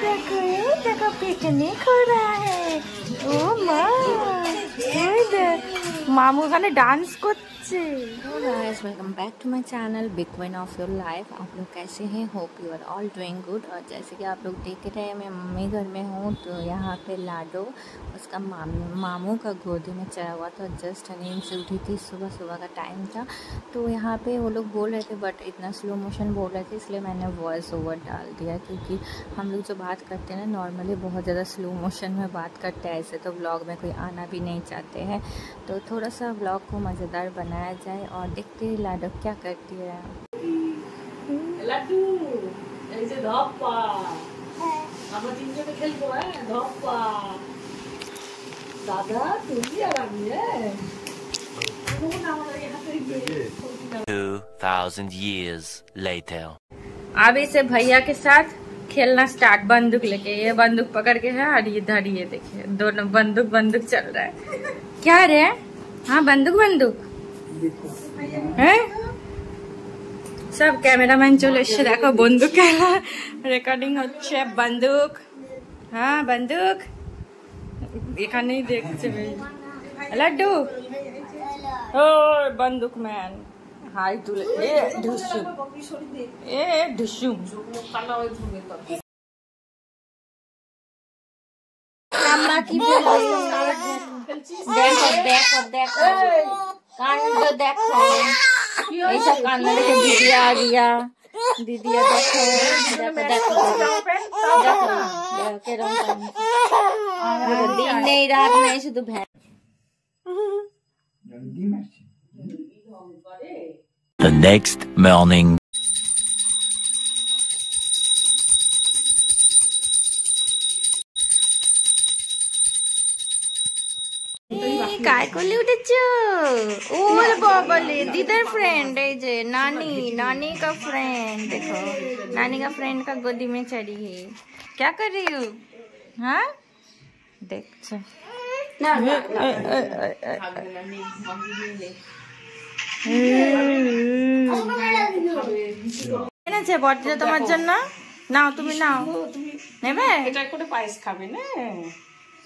देखो ये देखो पिकनिक हो रहा है ও মা ওই দেখ মামু ওখানে ডান্স से guys welcome back to my channel big win of your life आप लोग कैसे हैं? Hope you are all doing good और जैसे कि आप लोग देख रहे हैं, मैं मम्मी घर में हूँ तो यहाँ पे लाडो, उसका मामू मामू का गोदी में चढ़ा हुआ था जस्ट नींद से उठी थी सुबह सुबह का टाइम था। तो यहाँ पे वो लोग बोल रहे थे बट इतना स्लो मोशन बोल रहे थे, इसलिए मैंने वॉइस ओवर डाल दिया, क्योंकि हम लोग जो बात करते हैं ना नॉर्मली बहुत ज़्यादा स्लो मोशन में बात करते हैं, ऐसे तो ब्लॉग में कोई आना भी नहीं चाहते हैं। तो थोड़ा सा ब्लॉग को मज़ेदार बनाया जाए और देखते हैं लाडो क्या करती है লাড্ডু এই যে ধপ্পা আমরা তিনজনে খেলবো হ্যাঁ ধপ্পা দাদা তুমি আর আমি হ্যাঁ কোন আমাদের হাতে দিয়ে 2,000 years later. अब इसे भैया के साथ खेलना स्टार्ट बंदूक लेके ये बंदूक पकड़ के है और इधर ये देखिए दोनों बंदूक बंदूक चल रहा है क्या रे हाँ बंदूक बंदूक है সব ক্যামেরাম্যান চলে এসছে। দেখো বন্দুক খেলা। রেকর্ডিং হচ্ছে। বন্দুক। হ্যাঁ বন্দুক। এখানেই দেখছে লাড্ডু। ও বন্দুক ম্যান। হাই তুলে। এ ঢুসুম এ ঢুসুম আমরা কি বলব? দেখো দেখো দেখো। কাণ্ড দেখো এইসব কাণ্ড দেখে দিদি আরিয়া দিদি দেখো দেখো দেখো কেরম দিন নেই রাত নেই শুধু ভ্যান The next morning. কার কোলে উঠেছো ওর বগলে দিদার फ्रेंड এই যে नानी नानी का फ्रेंड देखो नानी का फ्रेंड का गोदी में चढ़ी है क्या कर रही हो हाँ দেখছো এনেছে বটটা তোমার জন্য নাও তুমি নাও নেবে এটা করে পায়েস খাবে না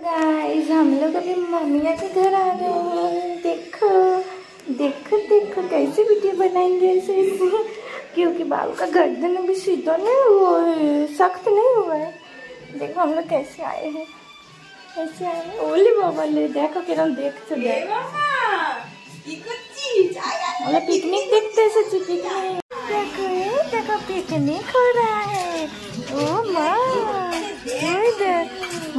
गाइस हम लोग अभी मम्मिया के घर आ गए हैं। देखो देखो देखो, कैसे वीडियो बनाएँगे ऐसे क्योंकि बाबू का गर्दन अभी सीधा नहीं हुआ है, सख्त नहीं हुआ है। देखो, हम लोग कैसे आए हैं। कैसे आए हैं? ओली बाबा, ले देखो कि हम देख तो पिकनिक देखते हैं पिकनिक देखो पिकनिक हो रहा है।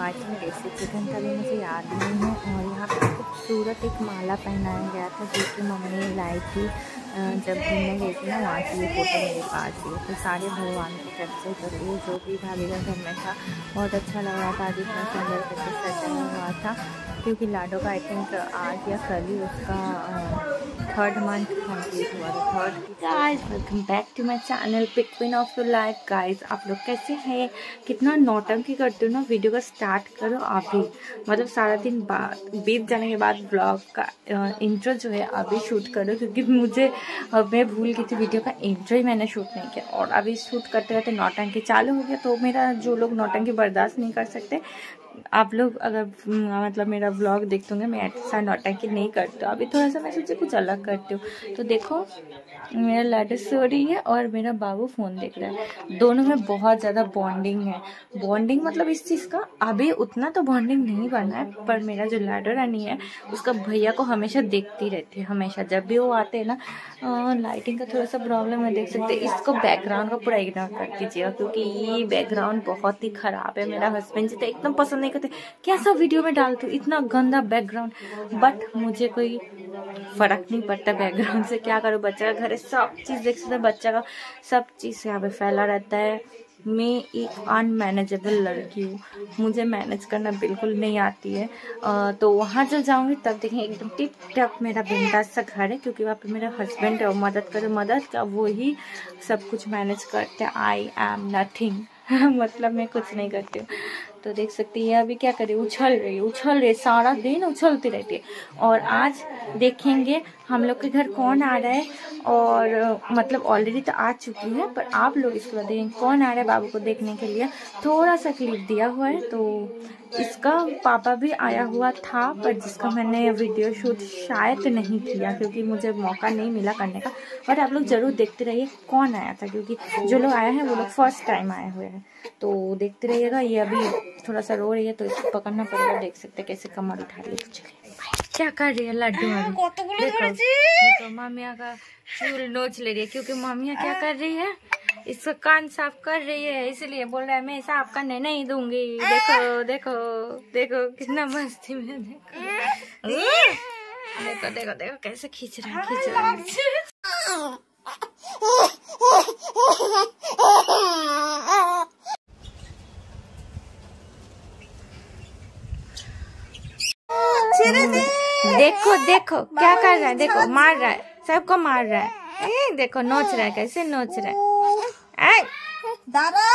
आई थिंक देसी चिकन भी मुझे याद नहीं है और यहाँ खूबसूरत एक माला पहनाया गया था जो कि मम्मी लाई थी। जब घूमने गई थी ना, वहाँ की ये फ़ोटो मेरे पास है तो सारे भगवान की तरफ़ से तो ये जो भी भाभी का घर में था, बहुत अच्छा लग रहा था। आज इतना सुंदर करके सजाया हुआ था, क्योंकि लाडो का आई थिंक आज या कल ही उसका थर्ड मंथ कंप्लीट हुआ। था third guys welcome back to my channel pick queen of your life guys आप लोग कैसे हैं? कितना नौटंकी करते हो ना वीडियो का स्टार्ट करो अभी मतलब सारा दिन बीत जाने के बाद ब्लॉग का इंट्रो जो है, अभी शूट करो, क्योंकि मुझे मैं भूल गई थी वीडियो का इंट्रो ही मैंने शूट नहीं किया। और अभी शूट करते रहते नौटंकी चालू हो गया तो मेरा जो लोग नौटंकी बर्दाश्त नहीं कर सकते आप लोग अगर हम्म, मतलब मेरा ब्लॉग देखते होंगे मैं ऐसा नौटंकी नहीं करती हूँ। अभी थोड़ा सा मैं सोची कुछ अलग करती हूँ। तो देखो मेरा लाडू सो रही है और मेरा बाबू फ़ोन देख रहा है। दोनों में बहुत ज़्यादा बॉन्डिंग है। बॉन्डिंग मतलब इस चीज़ का अभी उतना तो बॉन्डिंग नहीं बना है पर मेरा जो लाडो रानी है उसका भैया को हमेशा देखती रहती है हमेशा। जब भी वो आते हैं ना लाइटिंग का थोड़ा सा प्रॉब्लम है देख सकते इसको बैकग्राउंड का पूरा इग्नोर कर दीजिएगा क्योंकि ये बैकग्राउंड बहुत ही खराब है। मेरा हस्बैंड जी तो एकदम पसंद करते। कैसा वीडियो में डालते हो इतना गंदा बैकग्राउंड बट मुझे कोई फ़र्क नहीं पड़ता बैकग्राउंड से। क्या करो? बच्चा घर है सब चीज़ देख सकते बच्चा का सब चीज़ यहाँ पे फैला रहता है। मैं एक अनमैनेजेबल लड़की हूँ। मुझे मैनेज करना बिल्कुल नहीं आती है। अ, तो वहाँ जब जाऊँगी तब देखें एकदम टिप टप मेरा बिंदास सा घर है क्योंकि वहाँ पे मेरा हस्बैंड है वो मदद करे मदद का वो ही सब कुछ मैनेज करते आई एम नथिंग मतलब मैं कुछ नहीं करती हूँ। तो देख सकती है, अभी क्या करे, उछल रही उछल रही सारा दिन उछलती रहती है। और आज देखेंगे हम लोग के घर कौन आ रहा है, और मतलब ऑलरेडी तो आ चुकी है, पर आप लोग इसके बाद देखेंगे कौन आ रहा है बाबू को देखने के लिए। थोड़ा सा क्लिप दिया हुआ है तो इसका पापा भी आया हुआ था, पर जिसका मैंने वीडियो शूट शायद नहीं किया, क्योंकि मुझे मौका नहीं मिला करने का। बट आप लोग ज़रूर देखते रहिए कौन आया था, क्योंकि जो लोग आया है वो लोग फ़र्स्ट टाइम आए हुए हैं। तो देखते रहिएगा ये अभी थोड़ा सा रो रही है तो इसको पकड़ना पड़ेगा देख सकते हैं कैसे कमर उठा रही है। तो चलिए क्या कर रही है लड्डू वाली देखो देखो मामिया का चूल नोच ले रही है क्योंकि मामिया क्या कर रही है? इसका कान साफ़ कर रही है इसलिए बोल रहा है मैं साफ़ करने नहीं दूँगी। देखो देखो देखो कितना मस्ती में देखो। देखो देखो देखो कैसे खींच रहा है खींच रहा है। देखो देखो क्या कर रहा है? देखो मार रहा है। सबको मार रहा है। देखो नोच रहा है कैसे नोच रहा है? दादा।